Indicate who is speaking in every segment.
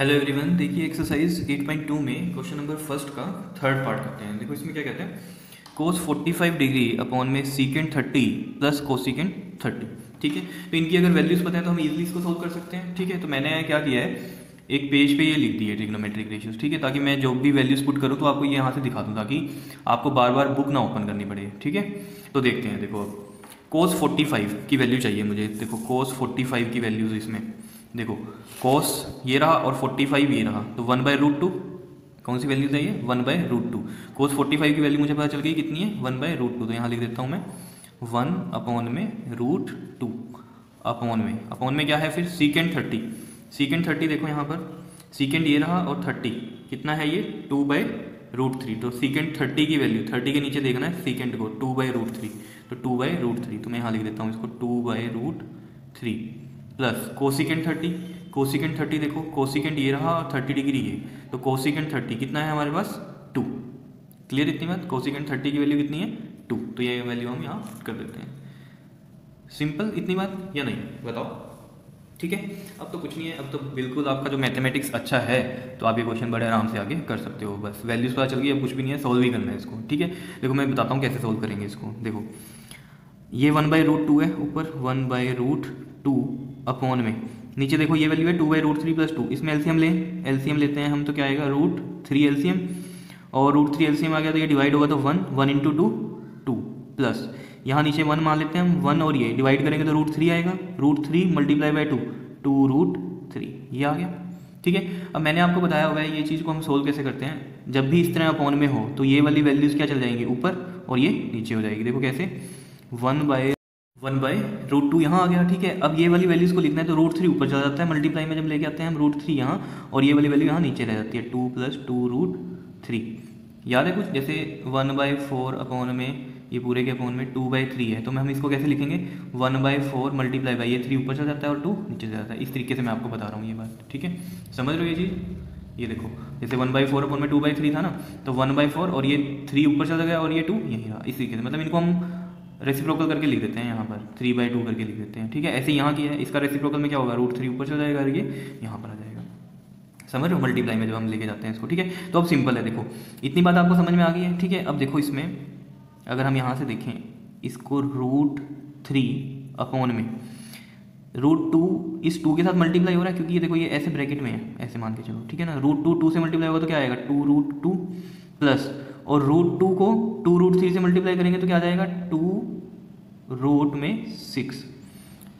Speaker 1: Hello everyone देखिए exercise 8.2 में question number first का थर्ड पार्ट करते हैं। देखो इसमें क्या कहते हैं? कोस 45 डिग्री अपॉन में सीकेंड 30 प्लस कोसिकेंड 30 ठीक है? तो इनकी अगर वैल्यूज़ पता है तो हम इजीली इसको सोल्व कर सकते हैं, ठीक है? तो मैंने क्या किया है? एक पेज पे ये लिख दिया ट्रिग्नोमेट्रिक रेशियोज ठीक है? ताकि मैं जो भी वैल्यूज़ पुट करूँ तो आपको ये यहाँ से दिखा दूँ, ताकि आपको बार बार बुक ना ओपन करनी पड़े, ठीक है? तो देखते हैं, देखो अब। कोस 45 की वैल्यू चाहिए मुझे, देखो कोस 45 की वैल्यूज़ इसमें। देखो कॉस ये रहा और 45 ये रहा तो वन बाय रूट टू कौन सी वैल्यू चाहिए? One by root two cos 45 की वैल्यू मुझे पता चल गई कितनी है? वन बाय रूट टू तो यहाँ लिख देता हूँ मैं वन अपॉन में रूट टू अपॉन में. अपॉन में क्या है फिर? सीकेंड थर्टी सीकेंड थर्टी देखो यहाँ पर. सीकेंड ये रहा और थर्टी कितना है ये? टू बाई रूट थ्री तो सीकेंड थर्टी की वैल्यू थर्टी के नीचे देखना है सीकेंड को टू बाई रूट थ्री तो टू बाई रूट थ्री तो मैं यहाँ लिख देता हूँ इसको two by root three plus cosecant thirty cosecant thirty देखो कोसिकेंड ये रहा और थर्टी डिग्री ये। तो कोसिकेंड थर्टी कितना है हमारे पास? टू। क्लियर इतनी बात? कोसिकेंड थर्टी की वैल्यू कितनी है? टू। तो ये वैल्यू हम यहाँ कर देते हैं। सिंपल इतनी बात या नहीं? बताओ। ठीक है? अब तो कुछ नहीं है। अब तो बिल्कुल आपका जो मैथमेटिक्स अच्छा है तो आप ये क्वेश्चन बड़े आराम से आगे कर सकते हो। बस वैल्यूज़ पता चल गई, अब कुछ भी नहीं है सॉल्व ही करना है इसको। ठीक है? देखो, मैं बताता हूँ कैसे सॉल्व करेंगे इसको। देखो। ये वन बाई रूट टू है ऊपर। One by root two upon में। नीचे देखो, ये वैल्यू है two by root three plus two इसमें एलसीएम लें। एलसीएम लेते हैं हम तो क्या आएगा? रूट थ्री एलसीएम और रूट थ्री एलसीएम आ गया तो ये डिवाइड होगा तो one one into two two plus यहाँ नीचे वन मान लेते हैं हम वन और ये। डिवाइड करेंगे तो रूट थ्री आएगा। Root three multiply by two two root three ये आ गया। ठीक है? अब मैंने आपको बताया हुआ है ये चीज़ को हम सोल्व कैसे करते हैं। जब भी इस तरह अपॉन में हो तो ये वाली वैल्यूज़ क्या चल जाएँगी? ऊपर और ये नीचे हो जाएगी। देखो कैसे? One by one by root two यहाँ आ गया, ठीक है? अब ये वाली वैल्यूज़ को लिखना है तो रूट थ्री ऊपर चला जाता है मल्टीप्लाई में जब लेके आते हैं हम रूट थ्री यहाँ, और ये वाली वैल्यू यहाँ नीचे रह जाती है two plus two root three याद है कुछ? जैसे वन बाई फोर अपॉन में, ये पूरे के अपॉन में टू बाई थ्री है तो मैं, हम इसको कैसे लिखेंगे? One by four multiply by ये थ्री ऊपर चला जाता है और टू नीचे चला जाता है। इस तरीके से मैं आपको बता रहा हूँ ये बात, ठीक है? समझ रहे हो ये चीज़? ये देखो, जैसे वन बाई फोर अपॉन में टू बाई थ्री था ना तो वन बाई फोर और ये थ्री ऊपर चला गया और ये टू यही रहा, इस तरीके से। मतलब इनको हम रेसिप्रोकल करके लिख देते हैं यहाँ पर थ्री बाई टू करके लिख देते हैं, ठीक है? ऐसे यहाँ किया है, इसका रेसिप्रोकल में क्या होगा? रूट थ्री ऊपर चला जाएगा ये यहाँ पर आ जाएगा। समझ रहे हो? मल्टीप्लाई में जब हम लेके जाते हैं इसको, ठीक है? तो अब सिंपल है, देखो, इतनी बात आपको समझ में आ गई है, ठीक है? अब देखो इसमें, अगर हम यहाँ से देखें, इसको रूट थ्री अपॉन में रूट टू इस टू के साथ मल्टीप्लाई हो रहा है, क्योंकि ये देखो, ये ऐसे ब्रैकेट में है, ऐसे मान के चलो, ठीक है ना? रूट टू टू से मल्टीप्लाई होगा तो क्या आएगा? टू रूट टू प्लस और रूट टू को टू रूट थ्री से मल्टीप्लाई करेंगे तो क्या आ जाएगा? टू रूट में सिक्स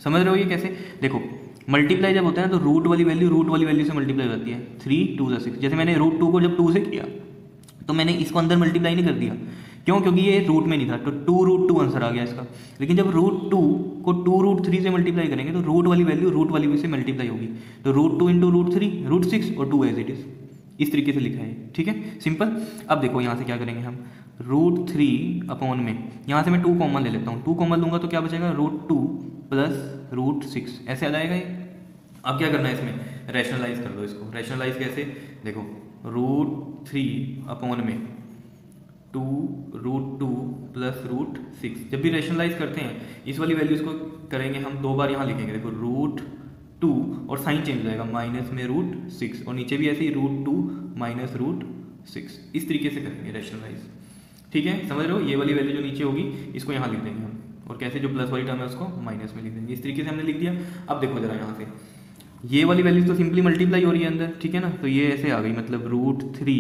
Speaker 1: समझ रहे हो ये कैसे? देखो मल्टीप्लाई जब होता है ना तो रूट वाली वैल्यू रूट वाली वैल्यू से मल्टीप्लाई जाती है। थ्री टू सिक्स जैसे मैंने रूट टू को जब टू से किया तो मैंने इसको अंदर मल्टीप्लाई नहीं कर दिया। क्यों? क्योंकि ये रूट में नहीं था तो टू रूट टू आंसर आ गया इसका। लेकिन जब रूट टू को टू रूट थ्री से मल्टीप्लाई करेंगे तो रूट वाली वैल्यू रूट वाली से मल्टीप्लाई होगी। तो root two into root three root six और टू एज इट इज़ इस तरीके से लिखा है, ठीक है? सिंपल अब देखो यहाँ से क्या करेंगे हम? रूट थ्री अपॉन में। यहाँ से मैं टू कॉमन ले लेता हूँ। टू कॉमन लूँगा तो क्या बचेगा? Root two plus root six ऐसे आ जाएगा ये? अब क्या करना है इसमें? रैशनलाइज कर दो इसको। रैशनलाइज कैसे? देखो रूट थ्री अपॉन में। Two root two plus root six जब भी रैशनलाइज करते हैं, इस वाली वैल्यूज़ को करेंगे हम, दो बार यहाँ लिखेंगे। देखो रूट टू और साइन चेंज हो जाएगा, माइनस में रूट सिक्स और नीचे भी ऐसे ही root two minus root six. इस तरीके से करेंगे रैशनलाइज ठीक है? समझ रहे हो? ये वाली वैल्यू जो नीचे होगी, इसको यहाँ लिख देंगे हम। और कैसे जो प्लस वाली टर्म है उसको माइनस में लिख देंगे। इस तरीके से हमने लिख दिया। अब देखो जरा यहाँ से। ये वाली वैल्यूज़ तो सिंपली मल्टीप्लाई हो रही है अंदर, ठीक है ना? तो ये ऐसे आ गई मतलब रूट थ्री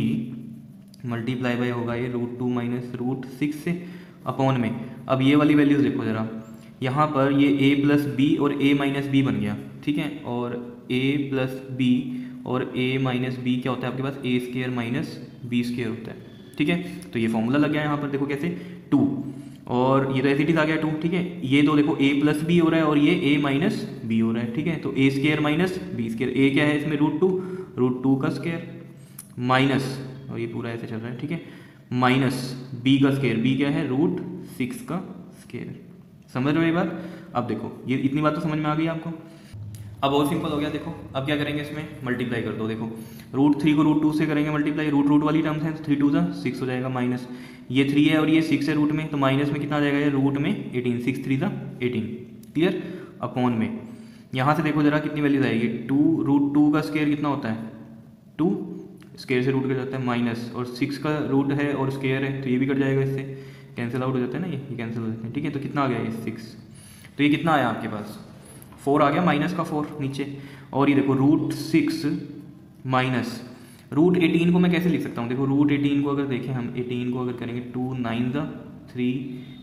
Speaker 1: मल्टीप्लाई बाई होगा ये root two minus root six से अपॉन में। अब ये वाली वैल्यूज़ देखो ज़रा। यहाँ पर ये ए प्लस बी और ए माइनस बी बन गया। ठीक है? और ए प्लस बी और ए माइनस बी क्या होता है आपके पास? A square minus B square होता है। ठीक है? तो ये फॉर्मूला लग गया यहाँ पर, देखो कैसे? टू और ये तो एस आ गया टू ठीक है? ये तो देखो ए प्लस बी हो रहा है और ये ए माइनस बी हो रहा है, ठीक है? तो A square minus B square A क्या है इसमें? रूट टू रूट टू का स्केयर माइनस और ये पूरा ऐसे चल रहा है, ठीक है? माइनस बी का स्केयर बी क्या है? रूट सिक्स का स्केयर समझ रहे हो ये बात? अब देखो, ये इतनी बात तो समझ में आ गई आपको। अब और सिंपल हो गया, देखो। अब क्या करेंगे इसमें? मल्टीप्लाई कर दो, देखो। रूट थ्री को रूट टू से करेंगे मल्टीप्लाई रूट रूट वाली टर्म्स हैं थ्री टू सा सिक्स हो जाएगा माइनस ये थ्री है और ये सिक्स है रूट में तो माइनस में कितना आ जाएगा ये? रूट में एटीन सिक्स थ्री सा एटीन क्लियर अपॉन में। यहाँ से देखो जरा कितनी वैल्यूज़ आएगी। टू रूट टू का स्केयर कितना होता है? टू स्केयर से रूट कट जाता है माइनस और सिक्स का रूट है और स्केयर है तो ये भी कट जाएगा इससे। कैंसिल आउट हो जाता है ना ये? ये कैंसिल हो जाता है। ठीक है तो कितना आ गया ये सिक्स तो ये कितना आया आपके पास? फोर आ गया माइनस का फोर नीचे। और ये देखो root six minus root eighteen को मैं कैसे लिख सकता हूँ? देखो रूट एटीन को अगर देखें हम एटीन को अगर करेंगे two nine the three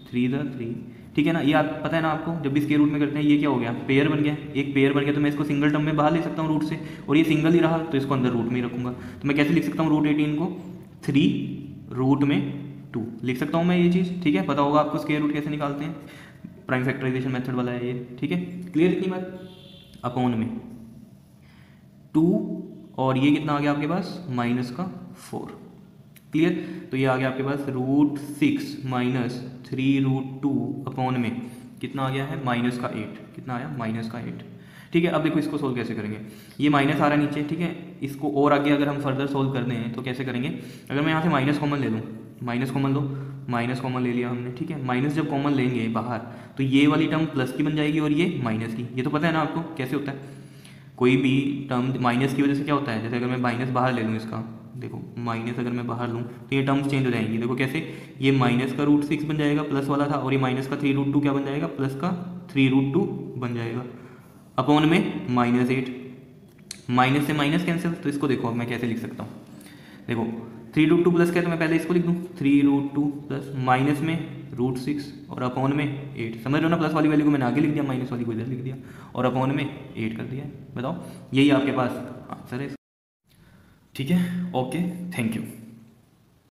Speaker 1: three the three ठीक है ना? ये आप, पता है ना आपको, जब भी इसके रूट में करते हैं, ये क्या हो गया? पेयर बन गया। एक पेयर बन गया तो मैं इसको सिंगल टर्म में बाहर ले सकता हूँ रूट से। और ये सिंगल ही रहा तो इसको अंदर रूट में ही रखूँगा। तो मैं कैसे लिख सकता हूँ रूट एटीन को? थ्री रूट में टू लिख सकता हूँ मैं ये चीज़? ठीक है? पता होगा आपको स्केयर रूट कैसे निकालते हैं। प्राइम फैक्टराइजेशन मेथड वाला है ये, ठीक है? क्लियर इतनी बात? अपॉन में। टू, और ये कितना आ गया आपके पास? माइनस का फोर। क्लियर तो ये आ गया आपके पास root six minus three root two upon में। कितना आ गया है? माइनस का एट कितना आया? माइनस का एट ठीक है, अब देखो इसको सोल्व कैसे करेंगे। ये माइनस आ रहा है नीचे, ठीक है? इसको और आगे अगर हम फर्दर सोल्व कर दें तो कैसे करेंगे? अगर मैं यहाँ से माइनस कॉमन ले लूँ माइनस कॉमन लो। माइनस कॉमन ले लिया हमने, ठीक है? माइनस जब कॉमन लेंगे बाहर तो ये वाली टर्म प्लस की बन जाएगी और ये माइनस की। ये तो पता है ना आपको कैसे होता है? कोई भी टर्म माइनस की वजह से क्या होता है? जैसे अगर मैं माइनस बाहर ले लूँ इसका, देखो, माइनस अगर मैं बाहर लूँ तो ये टर्म्स चेंज हो जाएँगी। देखो कैसे? ये माइनस का रूट सिक्स बन जाएगा प्लस वाला था, और ये माइनस का थ्री रूट टू क्या बन जाएगा? प्लस का थ्री रूट टू बन जाएगा। अपॉन में माइनस एट माइनस से माइनस कैंसिल तो इसको देखो अब मैं कैसे लिख सकता हूँ। देखो थ्री रूट टू प्लस क्या तो मैं पहले इसको लिख दूँ? Three root two plus minus में रूट सिक्स और अपॉन में एट समझ रहे हो ना? प्लस वाली वैल्यू को मैंने आगे लिख दिया माइनस वाली को इधर लिख दिया और अपॉन में एट कर दिया बताओ, यही आपके पास आंसर है ठीक है? Okay thank you